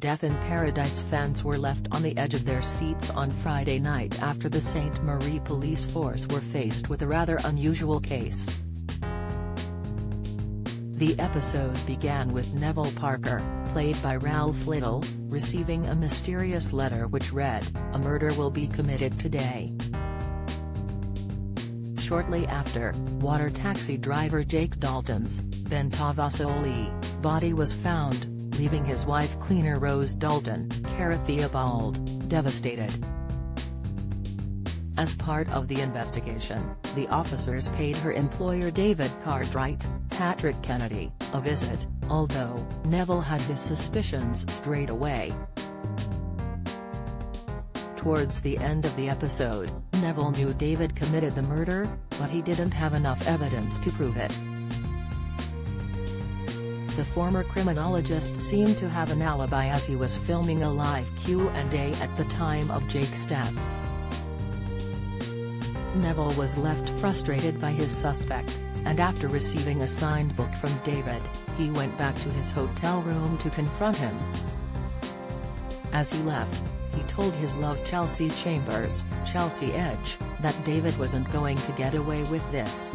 Death in Paradise fans were left on the edge of their seats on Friday night after the St. Marie police force were faced with a rather unusual case. The episode began with Neville Parker, played by Ralph Little, receiving a mysterious letter which read, A murder will be committed today. Shortly after, water taxi driver Jake Dalton's, Ben Tavassoli, body was found, leaving his wife cleaner Rose Dalton, Cara Theobold, devastated. As part of the investigation, the officers paid her employer David Cartwright, Patrick Kennedy, a visit, although Neville had his suspicions straight away. Towards the end of the episode, Neville knew David committed the murder, but he didn't have enough evidence to prove it. The former criminologist seemed to have an alibi as he was filming a live Q&A at the time of Jake's death. Neville was left frustrated by his suspect, and after receiving a signed book from David, he went back to his hotel room to confront him. As he left, he told his love Chelsea Chambers, Chelsea Edge, that David wasn't going to get away with this.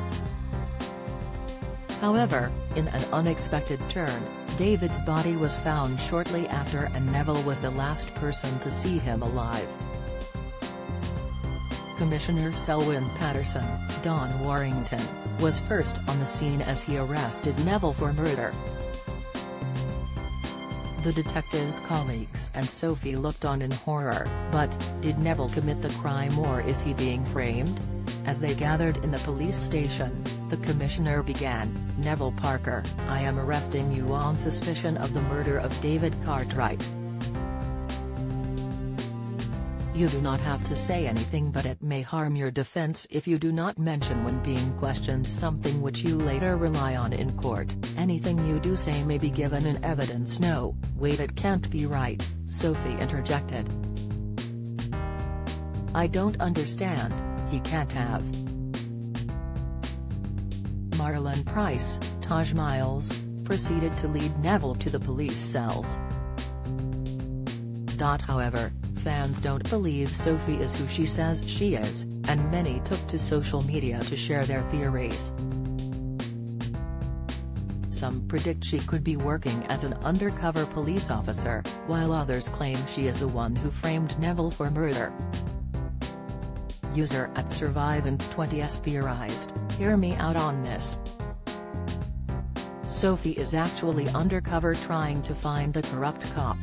However, in an unexpected turn, David's body was found shortly after and Neville was the last person to see him alive. Commissioner Selwyn Patterson, Don Warrington, was first on the scene as he arrested Neville for murder. The detective's colleagues and Sophie looked on in horror, but, did Neville commit the crime or is he being framed? As they gathered in the police station, the commissioner began, Neville Parker, I am arresting you on suspicion of the murder of David Cartwright. You do not have to say anything but it may harm your defense if you do not mention when being questioned something which you later rely on in court. Anything you do say may be given in evidence no, wait it can't be right, Sophie interjected. I don't understand, he can't have. Marlon Pryce, Tahj Miles, proceeded to lead Neville to the police cells. However, fans don't believe Sophie is who she says she is, and many took to social media to share their theories. Some predict she could be working as an undercover police officer, while others claim she is the one who framed Neville for murder. User at Survivant20s theorized, hear me out on this. Sophie is actually undercover trying to find a corrupt cop.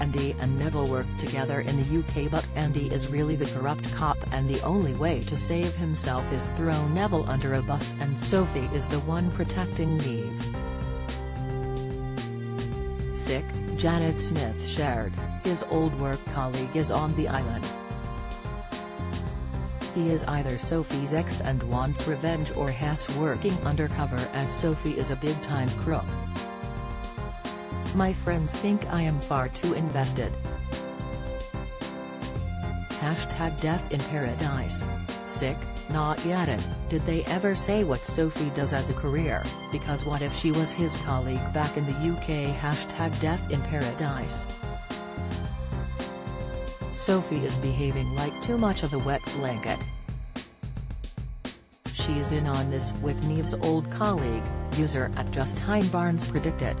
Andy and Neville work together in the UK but Andy is really the corrupt cop and the only way to save himself is throw Neville under a bus and Sophie is the one protecting Neve. Sick, Janet Smith shared, his old work colleague is on the island. He is either Sophie's ex and wants revenge or has working undercover as Sophie is a big-time crook. My friends think I am far too invested. Hashtag Death in Paradise. Sick, not yet it, did they ever say what Sophie does as a career, because what if she was his colleague back in the UK Hashtag Death in Paradise. Sophie is behaving like too much of a wet blanket. She's in on this with Neve's old colleague, user at Justine Barnes predicted.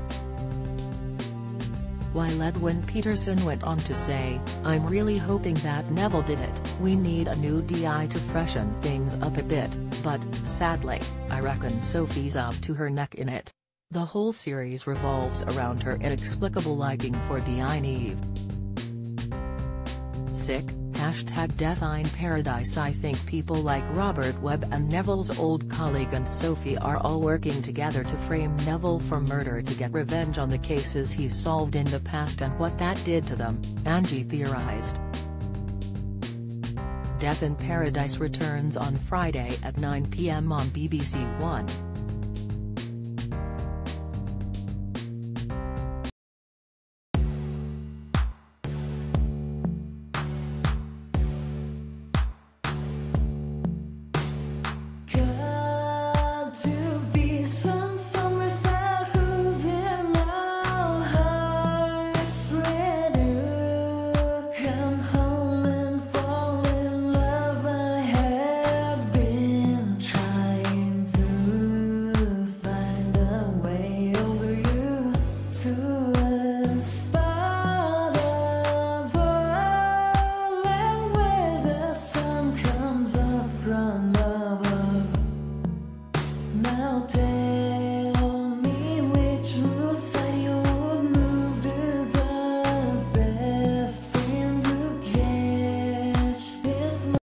While Edwin Peterson went on to say, I'm really hoping that Neville did it, we need a new DI to freshen things up a bit, but, sadly, I reckon Sophie's up to her neck in it. The whole series revolves around her inexplicable liking for DI Neve. Sick, Hashtag Death in Paradise I think people like Robert Webb and Neville's old colleague and Sophie are all working together to frame Neville for murder to get revenge on the cases he solved in the past and what that did to them, Angie theorized. Death in Paradise returns on Friday at 9 p.m. on BBC One. dance.